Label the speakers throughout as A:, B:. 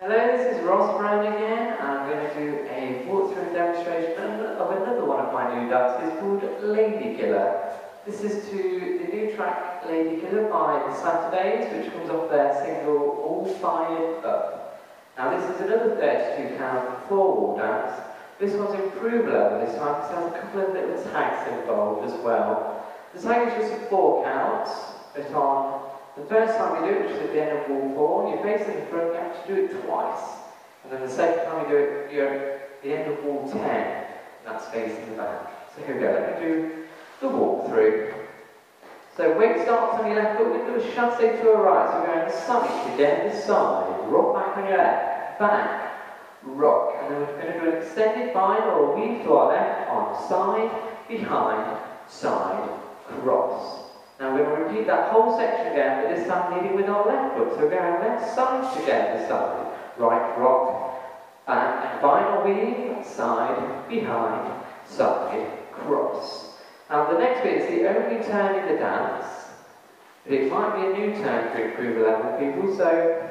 A: Hello, this is Ross Brown again. I'm going to do a walkthrough demonstration of another one of my new dances It's called Ladykiller. This is to the new track Ladykiller by The Saturdays, which comes off their single All Fired Up. Now this is another 32 count four-wall dance. This one's improved level this time because it has a couple of little tags involved as well. The tag is just four counts, first time you do it, which is at the end of wall four, you're facing the front, you have to do it twice. And then the second time you do it, you're at the end of wall 10, and that's facing the back. So here we go, let me do the walkthrough. So weight starts on your left foot, we do a chasse to a right, so we're going side, again the side, rock back on your left, back, rock. And then we're going to do an extended bind or a weave to our left on side, behind, side, cross. Now we're going to repeat that whole section again, but this time leading with our left foot. So we're going left side together, side, right rock, and final weave, side, behind, side, cross. Now the next bit is the only turn in the dance, but it might be a new turn to improve the level people, so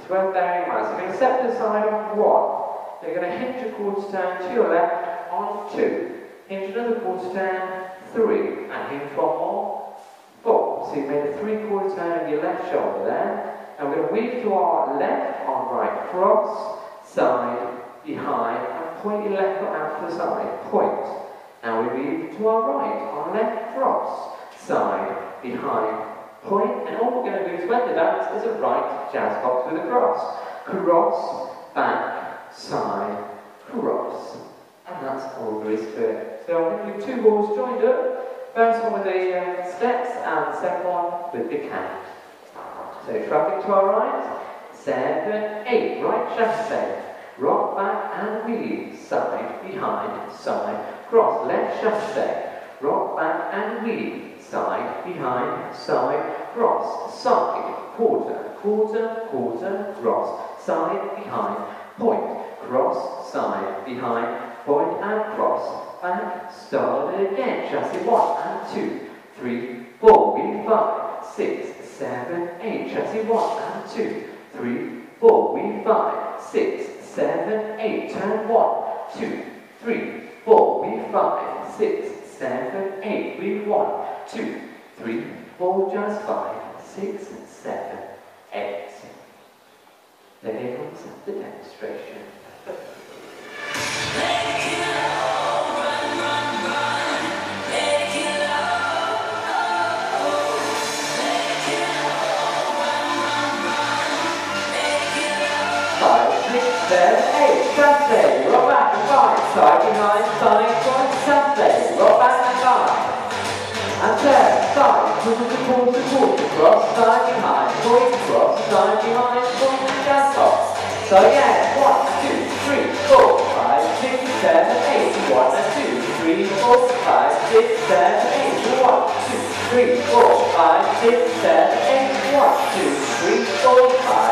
A: it's worth bearing in mind. So we're going to to the side on one. You're going to hinge a quarter turn to your left on two. Hinge another quarter turn, three, and hinge one more, four. So you've made a three-quarter turn of your left shoulder there. And we're going to weave to our left on right cross, side, behind, and point your left foot out to the side. Point. Now we weave to our right on left cross, side, behind, point. and all we're going to do to dance is a right jazz box with a cross. Cross, back, side, cross. And that's all there is to it. So I'm going to do two balls joined up, First one with the uh, steps and second one with the count. So traffic to our right, seven, eight, right chest chasse, rock back and weave, side, behind, side, cross, left chasse, rock back and weave, side, behind, side, cross, side, quarter, quarter, quarter, cross, side, behind, point, cross, side, behind, point and cross, and start again. Chasse one and two, three, four, we five, six, seven, eight. Chasse one and two, three, four, we five, six, seven, eight. Turn one, two, three, four, we five, six, seven, eight. We one, two, three, four, just five, six, seven, eight. Then here comes the demonstration. Seven, eight, Saturday, rock back and five, side behind, side front, Saturday, rock back and five. And turn, side, quarter to quarter, quarter, cross, side behind, point, cross, side behind, point, jazz off. So again, one, two, three, four, five, six, seven, eight, one and two, three, four, five, six, seven, eight, one, two, three, four, five, six, seven, eight, one, two, three, four, five,